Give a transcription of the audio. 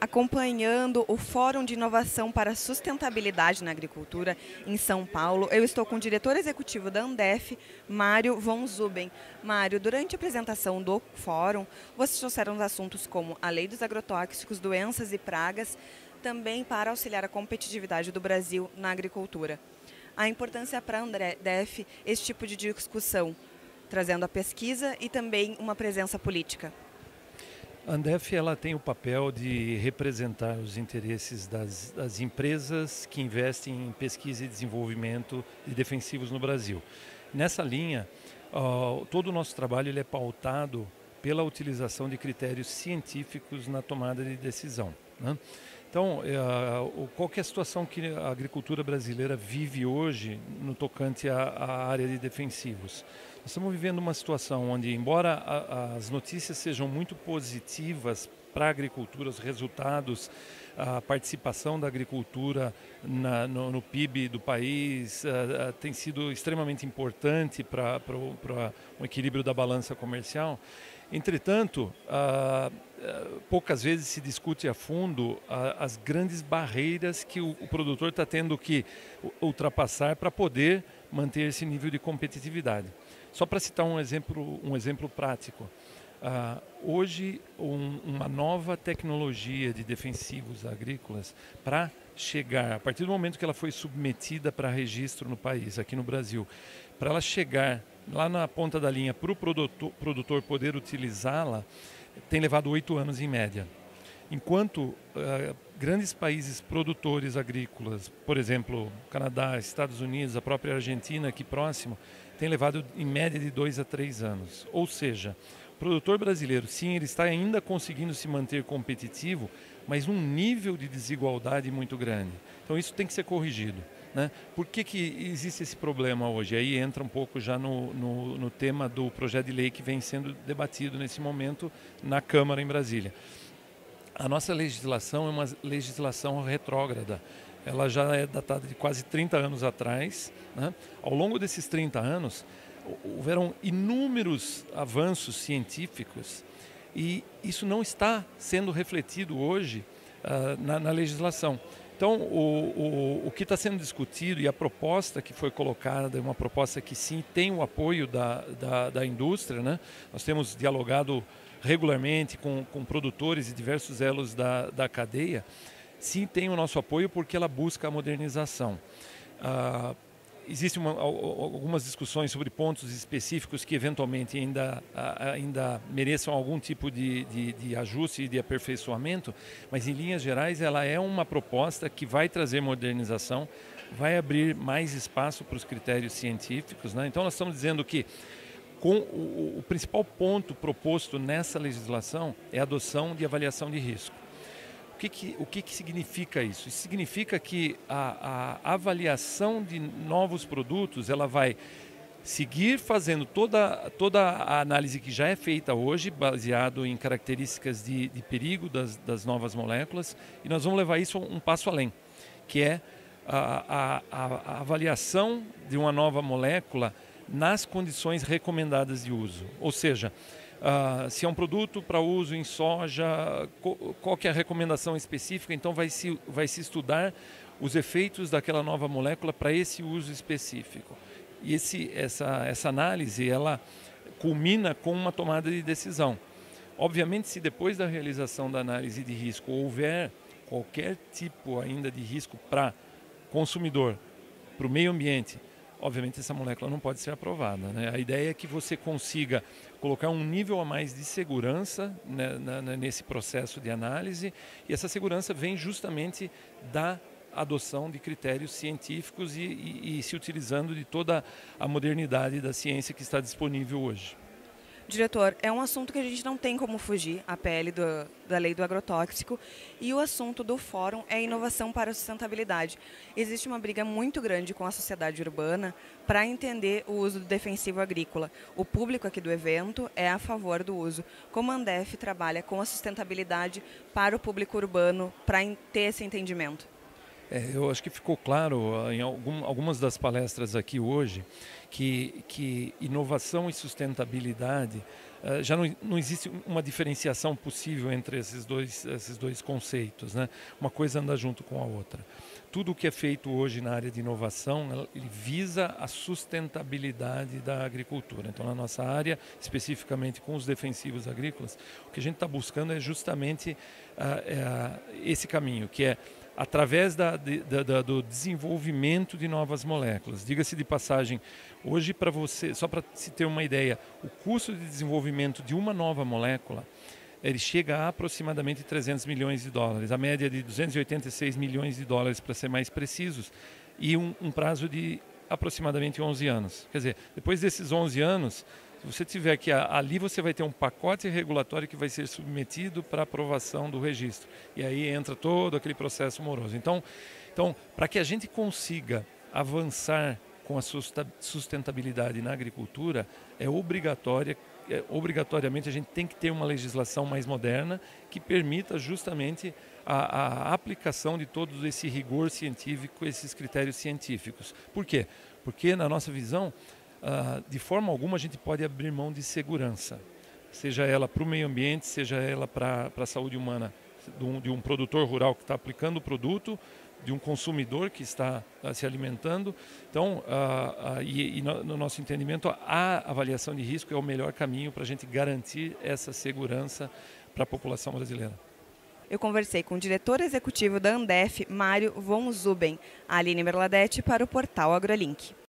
acompanhando o Fórum de Inovação para Sustentabilidade na Agricultura em São Paulo. Eu estou com o diretor executivo da Andef, Mário von Zuben. Mário, durante a apresentação do fórum, vocês trouxeram assuntos como a lei dos agrotóxicos, doenças e pragas, também para auxiliar a competitividade do Brasil na agricultura. A importância para a Andef esse tipo de discussão, trazendo a pesquisa e também uma presença política. A Andef ela tem o papel de representar os interesses das, das, empresas que investem em pesquisa e desenvolvimento de defensivos no Brasil. Nessa linha, todo o nosso trabalho ele é pautado pela utilização de critérios científicos na tomada de decisão. Né? Então, é a situação que a agricultura brasileira vive hoje no tocante à área de defensivos? Nós estamos vivendo uma situação onde, embora as notícias sejam muito positivas para a agricultura, os resultados, a participação da agricultura na, no, no, PIB do país uh, uh, tem sido extremamente importante para o equilíbrio da balança comercial. Entretanto, uh, poucas vezes se discute a fundo as grandes barreiras que o, o produtor está tendo que ultrapassar para poder manter esse nível de competitividade. Só para citar um exemplo, um exemplo prático. Uh, hoje, um, uma nova tecnologia de defensivos agrícolas para chegar, a partir do momento que ela foi submetida para registro no país, aqui no Brasil, para ela chegar lá na ponta da linha para o produtor, produtor poder utilizá-la, tem levado oito anos em média. Enquanto uh, grandes países produtores agrícolas, por exemplo, Canadá, Estados Unidos, a própria Argentina aqui próximo, tem levado em média de dois a três anos. Ou seja, o produtor brasileiro, sim, ele está ainda conseguindo se manter competitivo, mas num nível de desigualdade muito grande. Então isso tem que ser corrigido. Né? Por que, que existe esse problema hoje? Aí entra um pouco já no, no, no tema do projeto de lei que vem sendo debatido nesse momento na Câmara em Brasília. A nossa legislação é uma legislação retrógrada ela já é datada de quase 30 anos atrás. Né? Ao longo desses 30 anos, houveram inúmeros avanços científicos e isso não está sendo refletido hoje uh, na, na, legislação. Então, o, o, o que está sendo discutido e a proposta que foi colocada é uma proposta que sim tem o apoio da, da, da indústria. Né? Nós temos dialogado regularmente com, com produtores e diversos elos da, da cadeia sim tem o nosso apoio porque ela busca a modernização. Ah, Existem algumas discussões sobre pontos específicos que eventualmente ainda, ainda mereçam algum tipo de, de, de, ajuste e de aperfeiçoamento, mas em linhas gerais ela é uma proposta que vai trazer modernização, vai abrir mais espaço para os critérios científicos. Né? Então nós estamos dizendo que com o, o principal ponto proposto nessa legislação é a adoção de avaliação de risco que, que, o que, que significa isso? Isso significa que a, a avaliação de novos produtos ela vai seguir fazendo toda, toda a análise que já é feita hoje, baseado em características de, de perigo das, das novas moléculas, e nós vamos levar isso um passo além, que é a, a, a avaliação de uma nova molécula nas condições recomendadas de uso. Ou seja, Uh, se é um produto para uso em soja, qual que é a recomendação específica, então vai se, vai se estudar os efeitos daquela nova molécula para esse uso específico. E esse, essa, essa análise, ela culmina com uma tomada de decisão. Obviamente, se depois da realização da análise de risco houver qualquer tipo ainda de risco para consumidor, para o meio ambiente, obviamente essa molécula não pode ser aprovada. Né? A ideia é que você consiga colocar um nível a mais de segurança né, na, nesse processo de análise e essa segurança vem justamente da adoção de critérios científicos e, e, e se utilizando de toda a modernidade da ciência que está disponível hoje. Diretor, é um assunto que a gente não tem como fugir, a PL do, da lei do agrotóxico, e o assunto do fórum é inovação para a sustentabilidade. Existe uma briga muito grande com a sociedade urbana para entender o uso do defensivo agrícola. O público aqui do evento é a favor do uso. Como a Andef trabalha com a sustentabilidade para o público urbano, para ter esse entendimento? É, eu acho que ficou claro ah, em algum, algumas das palestras aqui hoje que, que inovação e sustentabilidade uh, já não, não existe uma diferenciação possível entre esses dois, esses dois conceitos. Né? Uma coisa anda junto com a outra. Tudo o que é feito hoje na área de inovação ele visa a sustentabilidade da agricultura. Então, na nossa área, especificamente com os defensivos agrícolas, o que a gente está buscando é justamente uh, esse caminho, que é através da, da, do desenvolvimento de novas moléculas. Diga-se de passagem, hoje para você, só para se ter uma ideia, o custo de desenvolvimento de uma nova molécula ele chega a aproximadamente 300 milhões de dólares, a média de 286 milhões de dólares para ser mais precisos, e um, um prazo de aproximadamente 11 anos. Quer dizer, depois desses 11 anos, se você tiver que ali você vai ter um pacote regulatório que vai ser submetido para aprovação do registro. E aí entra todo aquele processo moroso. Então, então para que a gente consiga avançar com a sustentabilidade na agricultura, é obrigatória é, obrigatoriamente a gente tem que ter uma legislação mais moderna que permita justamente a, a, aplicação de todo esse rigor científico, esses critérios científicos. Por quê? Porque na nossa visão uh, de forma alguma a gente pode abrir mão de segurança, seja ela para o meio ambiente, seja ela para a saúde humana de um, de um produtor rural que está aplicando o produto, de um consumidor que está se alimentando. Então, uh, uh, e, e no, no, nosso entendimento, a avaliação de risco é o melhor caminho para a gente garantir essa segurança para a população brasileira. Eu conversei com o diretor executivo da Andef, Mário Von Zuben, Aline Merladete, para o portal AgroLink.